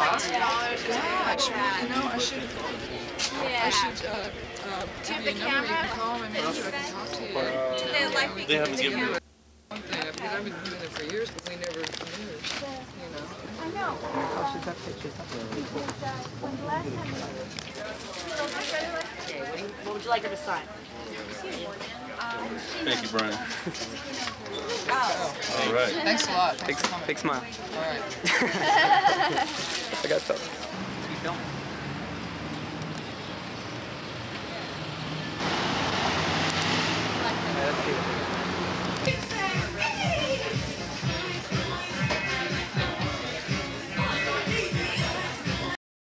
awesome. dollars or something like that. you know, I should, Yeah. I should, uh, uh, Do you have the a number you camera? can call and maybe I can talk to you. Do they like me They haven't the given me camera? One thing, because I've been doing it for years, but we never knew, you know. I know. Okay, what, do you, what would you like her to sign? Thank you, Brian. Oh. All right. Thanks a lot. Big, Thanks for coming. big smile. All right. I got something.